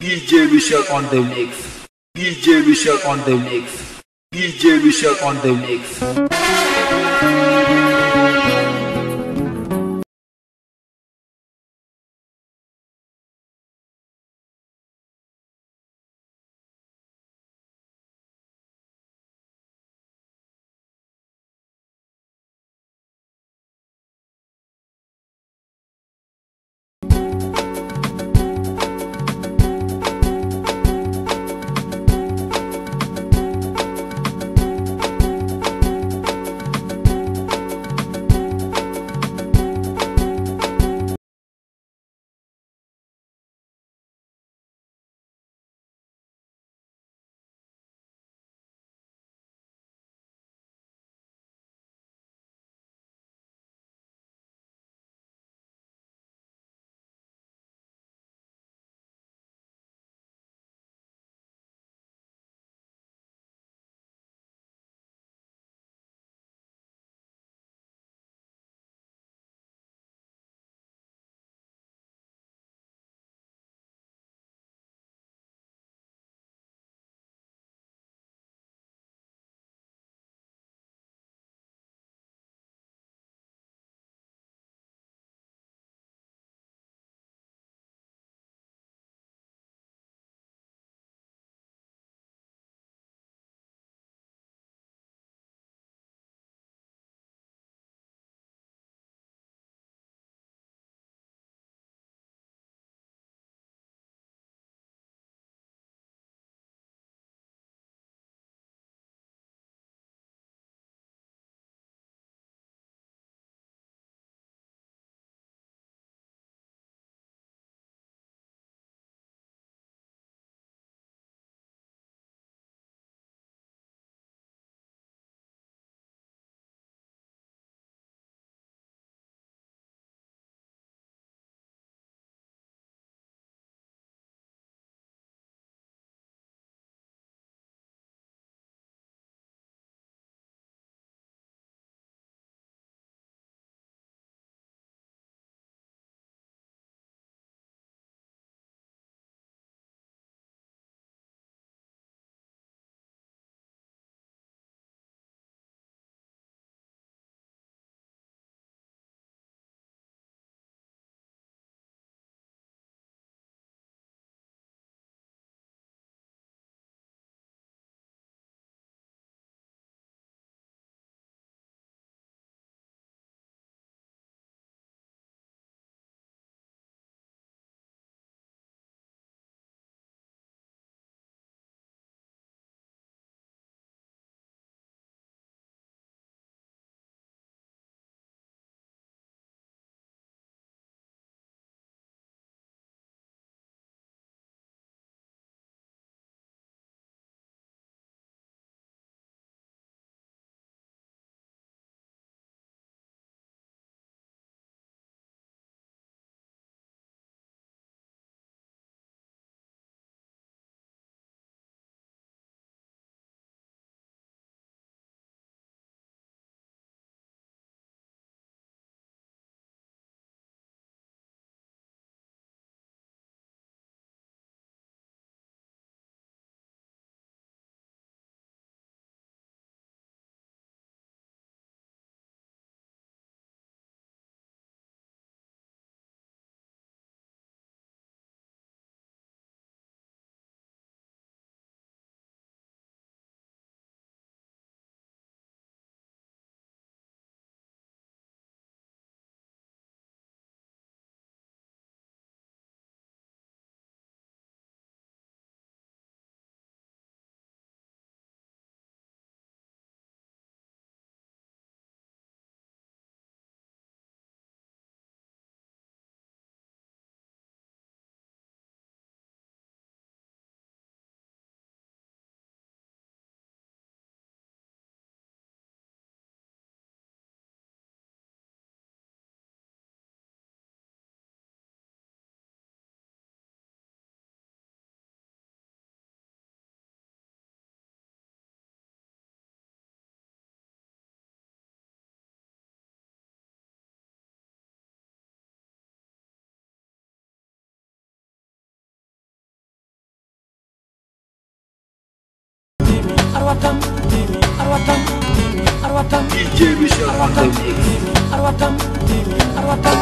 DJ Michel on the mix. DJ Michel on the mix. DJ Michel on the mix. Arwatam TV, Arwatam TV, Arwatam Arwatam TV, Arwatam TV, Arwatam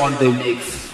on the mix.